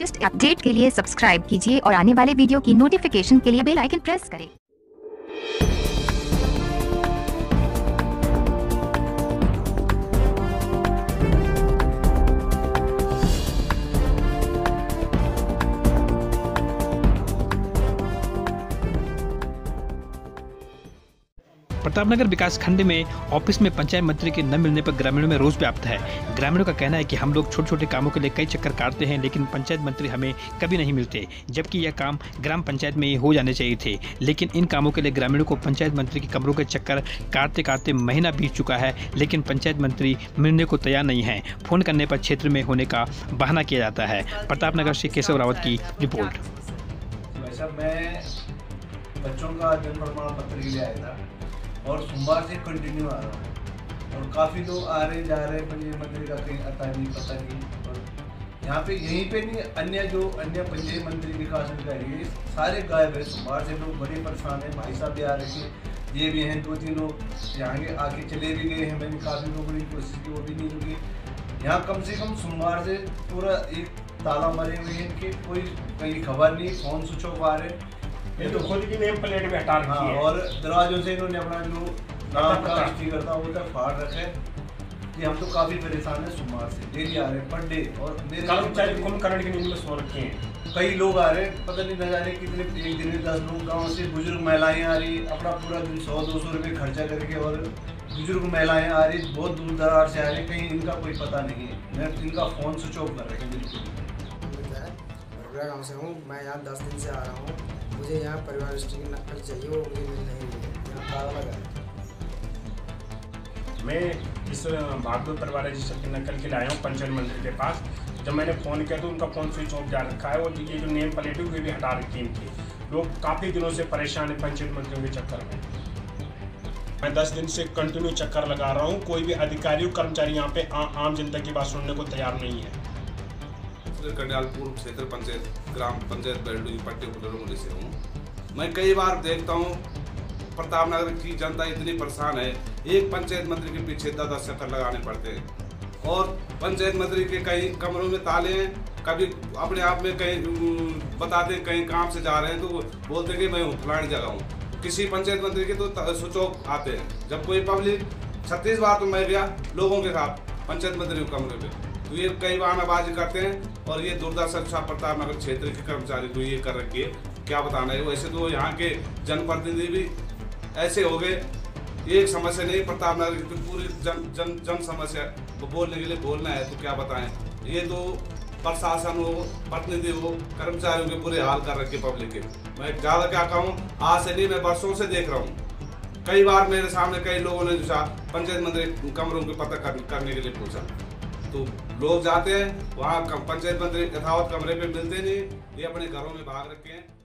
Latest update के लिए subscribe कीजिए और आने वाले वीडियो की नोटिफिकेशन के लिए बेल आइकन प्रेस करें। प्रतापनगर विकास खंड में ऑफ़िस में पंचायत मंत्री के न मिलने पर ग्रामीणों में रोष व्याप्त है। ग्रामीणों का कहना है कि हम लोग छोटे छोटे कामों के लिए कई चक्कर काटते हैं, लेकिन पंचायत मंत्री हमें कभी नहीं मिलते, जबकि यह काम ग्राम पंचायत में ही हो जाने चाहिए थे। लेकिन इन कामों के लिए ग्रामीणों को पंचायत मंत्री के कमरों के चक्कर काटते काटते महीना बीत चुका है, लेकिन पंचायत मंत्री मिलने को तैयार नहीं है। फ़ोन करने पर क्षेत्र में होने का बहाना किया जाता है। प्रतापनगर से केशव रावत की रिपोर्ट। बच्चों का जन्म प्रमाण पत्र के था। और सोमवार से कंटिन्यू आ रहा हूँ। और काफ़ी लोग आ रहे, जा रहे पंचायत मंत्री का कहीं आता नहीं, पता नहीं। और यहाँ पे यहीं पे नहीं, अन्य जो, अन्य पंचायत मंत्री विकास अधिकारी है सारे गायब है। सोमवार से लोग बड़े परेशान हैं। भाई साहब भी आ रहे थे, ये भी हैं दो तीन लोग यहाँ के आके चले भी गए हैं। मैंने काफ़ी लोगों ने कोशिश की, वो भी नहीं रुकी। यहाँ कम से कम सोमवार से पूरा एक ताला मरे हुए हैं कि कोई, कहीं खबर नहीं फ़ोन स्विच ऑफ़ आ रहे ये तो खुद की नेम प्लेट भी हटा हाँ रखी है और दरवाजों से इन्होंने अपना जो नाम का था वो तक फाड़ रखा है कि हम तो काफ़ी परेशान है सोमवार से। डेली आ रहे हैं पर डे और मेरे कर्मचारी कुंभकर्ण की में सो रखे हैं। कई लोग आ रहे हैं पता नहीं न जाने कितने एक दिन में दस लोग गाँव से बुज़ुर्ग महिलाएँ आ रही अपना पूरा दिन सौ दो सौ रुपये खर्चा करके और बुज़ुर्ग महिलाएँ आ रही बहुत दूर दरार से आ रही कहीं इनका कोई पता नहीं है। मैं इनका फ़ोन स्विच ऑफ़ कर रखे बिल्कुल गाँव से हूँ मैं यहाँ दस दिन से आ रहा हूँ। मुझे यहाँ परिवार की नकल चाहिए वो मुझे मिल नहीं लगा मैं इस भागवत परिवार की नकल के लिए आया हूँ पंचायत मंत्री के पास। जब मैंने फ़ोन किया तो उनका फ़ोन स्विच ऑफ़ जा रखा है और ये जो नेम प्लेट है वो भी हटा रखी है इनकी। लोग काफ़ी दिनों से परेशान है पंचायत मंत्रियों के चक्कर में। मैं दस दिन से कंटिन्यू चक्कर लगा रहा हूँ। कोई भी अधिकारी और कर्मचारी यहाँ पे आ, आम जनता की बात सुनने को तैयार नहीं है। कंडियालपुर क्षेत्र पंचायत, ग्राम पंचायत बैरडू पट्टी कुटरमुली से हूँ। मैं कई बार देखता हूँ प्रतापनगर की जनता इतनी परेशान है, एक पंचायत मंत्री के पीछे दस दस चक्कर लगाने पड़ते हैं। और पंचायत मंत्री के कई कमरों में ताले हैं, कभी अपने आप में कहीं बताते हैं कहीं काम से जा रहे हैं तो बोलते हैं कि मैं हूँ, फलानी जगह हूँ। किसी पंचायत मंत्री के तो ऑफ़ आते हैं। जब कोई पब्लिक, छत्तीस बार तो मैं गया, लोगों के साथ। पंचायत मंत्री के कमरे में तो ये कई बहानाबाजी करते हैं और ये दुर्दशा अच्छा प्रताप नगर क्षेत्र के कर्मचारी को ये कर रखी है। क्या बताना है? वैसे तो यहाँ के जनप्रतिनिधि भी ऐसे हो गए। एक समस्या नहीं, प्रताप नगर की पूरी जन जन जन समस्या को बोलने के लिए बोलना है तो क्या बताएँ? ये तो प्रशासन हो, प्रतिनिधि हो, कर्मचारियों के बुरे हाल कर रखे पब्लिक के। मैं ज़्यादा क्या कहूँ? आज से नहीं, मैं वर्षों से देख रहा हूँ। कई बार मेरे सामने कई लोगों ने जो पंचायत मंत्री कमरों के पता कर, करने के लिए पूछा। तो लोग जाते हैं वहाँ पंचायत मंत्री यथावत कमरे पे मिलते नहीं ये अपने घरों में भाग रखे हैं।